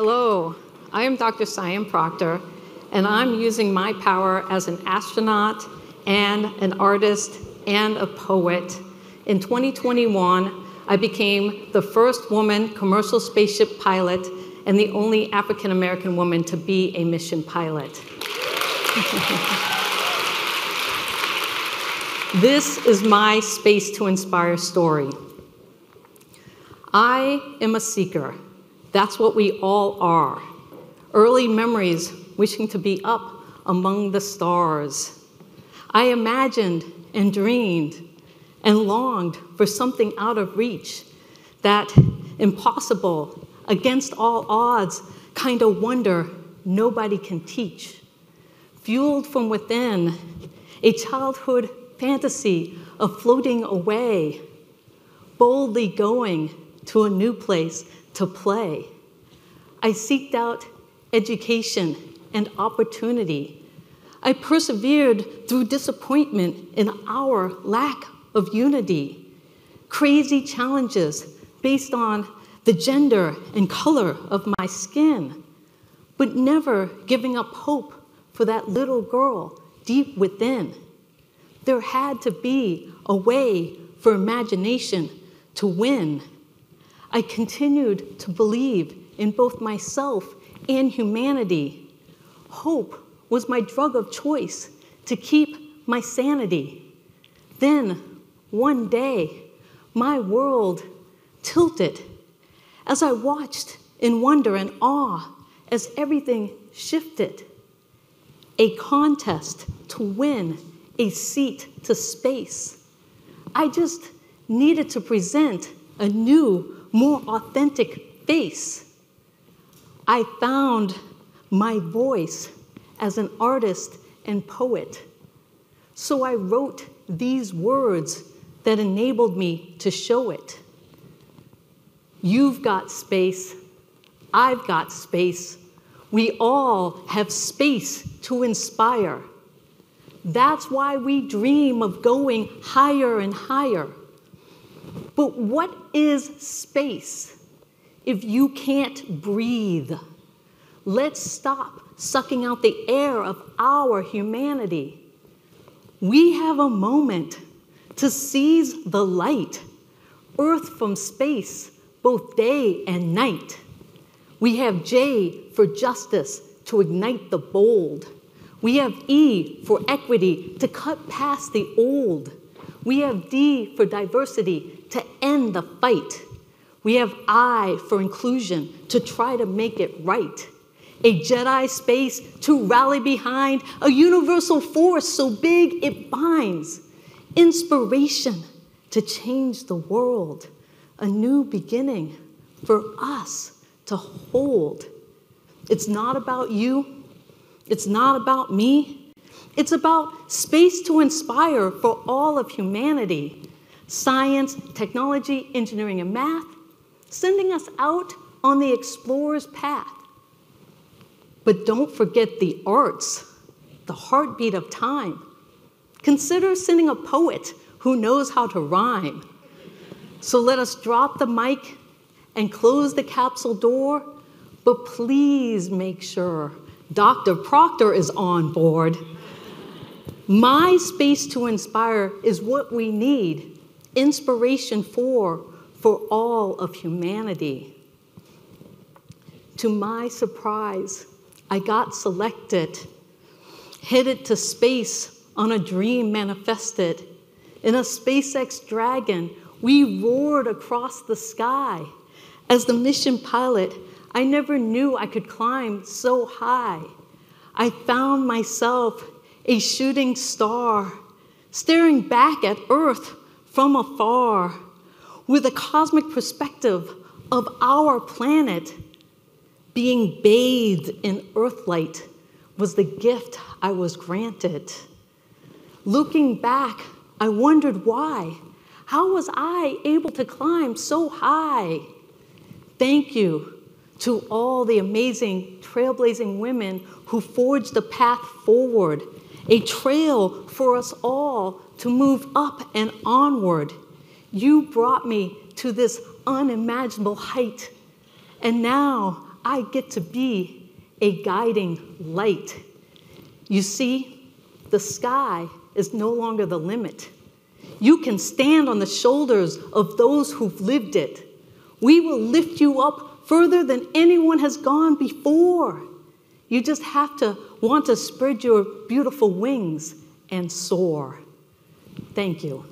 Hello, I am Dr. Sian Proctor, and I'm using my power as an astronaut and an artist and a poet. In 2021, I became the first woman commercial spaceship pilot and the only African American woman to be a mission pilot. this is my Space to Inspire story. I am a seeker. That's what we all are. Early memories wishing to be up among the stars. I imagined and dreamed and longed for something out of reach, that impossible, against all odds kind of wonder nobody can teach. Fueled from within, a childhood fantasy of floating away, boldly going to a new place to play. I seeked out education and opportunity. I persevered through disappointment in our lack of unity, crazy challenges based on the gender and color of my skin, but never giving up hope for that little girl deep within. There had to be a way for imagination to win. I continued to believe in both myself and humanity. Hope was my drug of choice to keep my sanity. Then, one day, my world tilted as I watched in wonder and awe as everything shifted. A contest to win a seat to space. I just needed to present a new more authentic face. I found my voice as an artist and poet. So I wrote these words that enabled me to show it. You've got space. I've got space. We all have space to inspire. That's why we dream of going higher and higher. But what is space if you can't breathe? Let's stop sucking out the air of our humanity. We have a moment to seize the light, earth from space, both day and night. We have J for justice to ignite the bold. We have E for equity to cut past the old. We have D for diversity to end the fight. We have I for inclusion to try to make it right. A Jedi space to rally behind, a universal force so big it binds. Inspiration to change the world, a new beginning for us to hold. It's not about you, it's not about me, it's about space to inspire for all of humanity science, technology, engineering, and math, sending us out on the explorer's path. But don't forget the arts, the heartbeat of time. Consider sending a poet who knows how to rhyme. So let us drop the mic and close the capsule door, but please make sure Dr. Proctor is on board. My space to inspire is what we need inspiration for, for all of humanity. To my surprise, I got selected, headed to space on a dream manifested. In a SpaceX Dragon, we roared across the sky. As the mission pilot, I never knew I could climb so high. I found myself a shooting star, staring back at Earth from afar with a cosmic perspective of our planet. Being bathed in earthlight was the gift I was granted. Looking back, I wondered why. How was I able to climb so high? Thank you to all the amazing trailblazing women who forged the path forward, a trail for us all to move up and onward. You brought me to this unimaginable height, and now I get to be a guiding light. You see, the sky is no longer the limit. You can stand on the shoulders of those who've lived it. We will lift you up further than anyone has gone before. You just have to want to spread your beautiful wings and soar. Thank you.